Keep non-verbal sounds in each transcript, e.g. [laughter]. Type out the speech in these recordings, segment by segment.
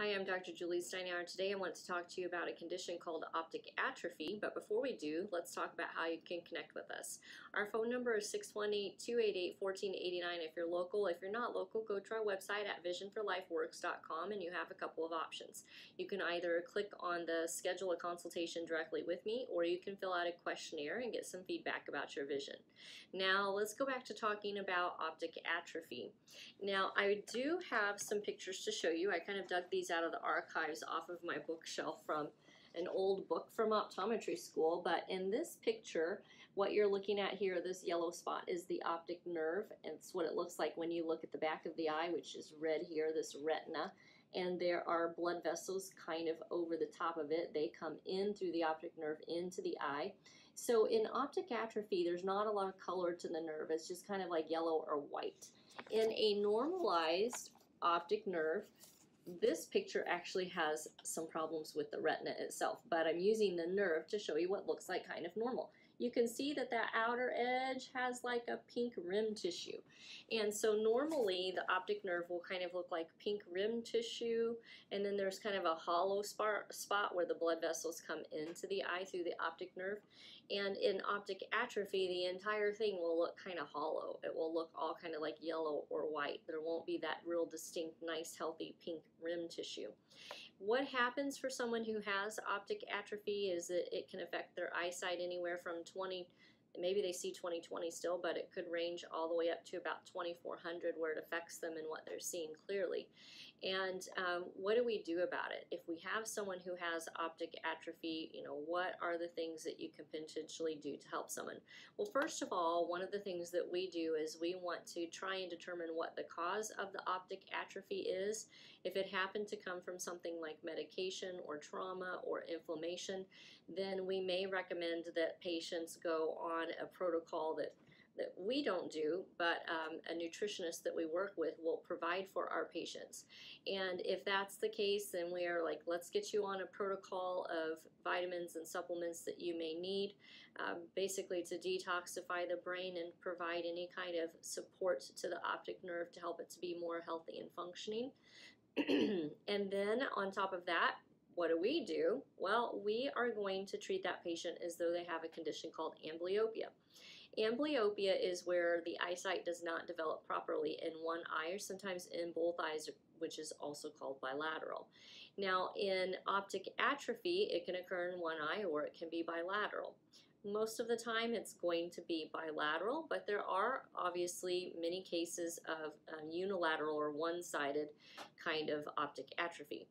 Hi, I'm Dr. Julie Steinhauer. Today I want to talk to you about a condition called optic atrophy, but before we do, let's talk about how you can connect with us. Our phone number is 618-288-1489 if you're local. If you're not local, go to our website at visionforlifeworks.com and you have a couple of options. You can either click on the schedule a consultation directly with me or you can fill out a questionnaire and get some feedback about your vision. Now let's go back to talking about optic atrophy. Now I do have some pictures to show you. I kind of dug these out of the archives off of my bookshelf from an old book from optometry school. But in this picture, what you're looking at here, this yellow spot, is the optic nerve. And it's what it looks like when you look at the back of the eye, which is red here, this retina. And there are blood vessels kind of over the top of it. They come in through the optic nerve into the eye. So in optic atrophy, there's not a lot of color to the nerve. It's just kind of like yellow or white. In a normalized optic nerve, this picture actually has some problems with the retina itself, but I'm using the nerve to show you what looks like kind of normal you can see that that outer edge has like a pink rim tissue. And so normally the optic nerve will kind of look like pink rim tissue and then there's kind of a hollow spot where the blood vessels come into the eye through the optic nerve. And in optic atrophy, the entire thing will look kind of hollow. It will look all kind of like yellow or white. There won't be that real distinct, nice, healthy pink rim tissue. What happens for someone who has optic atrophy is that it can affect their eyesight anywhere from 20 maybe they see 2020 still, but it could range all the way up to about 2400 where it affects them and what they're seeing clearly. And um, what do we do about it? If we have someone who has optic atrophy, you know, what are the things that you can potentially do to help someone? Well, first of all, one of the things that we do is we want to try and determine what the cause of the optic atrophy is. If it happened to come from something like medication or trauma or inflammation, then we may recommend that patients go on on a protocol that that we don't do, but um, a nutritionist that we work with will provide for our patients. And if that's the case, then we are like, let's get you on a protocol of vitamins and supplements that you may need, um, basically to detoxify the brain and provide any kind of support to the optic nerve to help it to be more healthy and functioning. [clears throat] and then on top of that, what do we do? Well, we are going to treat that patient as though they have a condition called amblyopia. Amblyopia is where the eyesight does not develop properly in one eye or sometimes in both eyes, which is also called bilateral. Now, in optic atrophy, it can occur in one eye or it can be bilateral. Most of the time it's going to be bilateral, but there are obviously many cases of um, unilateral or one-sided kind of optic atrophy.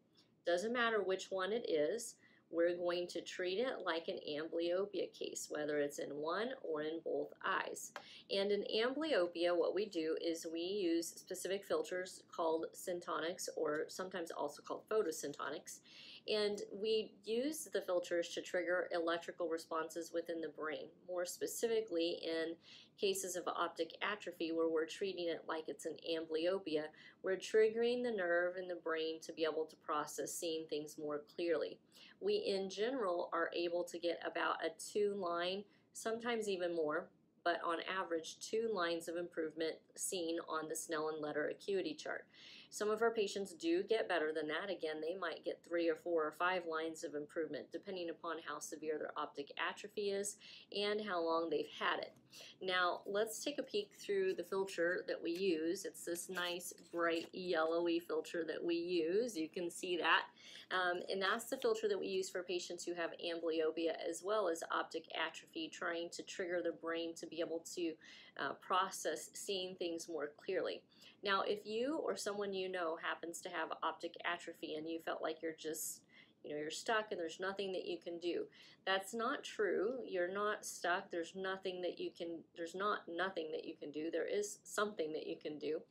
Doesn't matter which one it is, we're going to treat it like an amblyopia case, whether it's in one or in both eyes. And in amblyopia, what we do is we use specific filters called syntonics, or sometimes also called photosyntonics, and we use the filters to trigger electrical responses within the brain. More specifically, in cases of optic atrophy, where we're treating it like it's an amblyopia, we're triggering the nerve in the brain to be able to process seeing things more clearly. We in general are able to get about a two line, sometimes even more, but on average, two lines of improvement seen on the Snellen letter acuity chart. Some of our patients do get better than that. Again, they might get three or four or five lines of improvement, depending upon how severe their optic atrophy is and how long they've had it. Now, let's take a peek through the filter that we use. It's this nice, bright, yellowy filter that we use. You can see that. Um, and that's the filter that we use for patients who have amblyopia as well as optic atrophy, trying to trigger the brain to be able to uh, process seeing things more clearly. Now, if you or someone you know happens to have optic atrophy and you felt like you're just you know you're stuck and there's nothing that you can do. That's not true. You're not stuck. There's nothing that you can there's not nothing that you can do. There is something that you can do.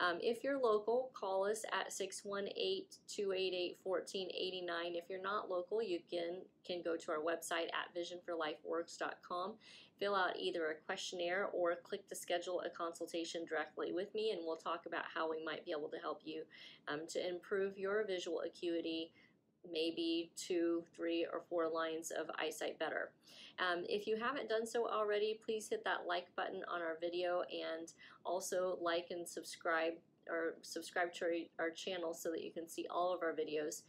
Um, if you're local call us at 618-288-1489 if you're not local you can can go to our website at visionforlifeworks.com fill out either a questionnaire or click to schedule a consultation directly with me and we'll talk about how we might be able to help you um, to improve your visual acuity maybe two, three, or four lines of eyesight better. Um, if you haven't done so already, please hit that like button on our video and also like and subscribe or subscribe to our, channel so that you can see all of our videos.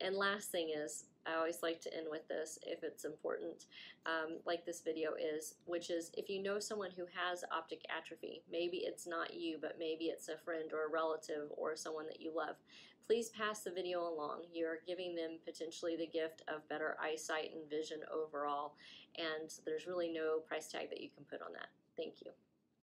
And last thing is, I always like to end with this if it's important, um, like this video is, which is if you know someone who has optic atrophy, maybe it's not you, but maybe it's a friend or a relative or someone that you love, please pass the video along. You're giving them potentially the gift of better eyesight and vision overall, and there's really no price tag that you can put on that. Thank you.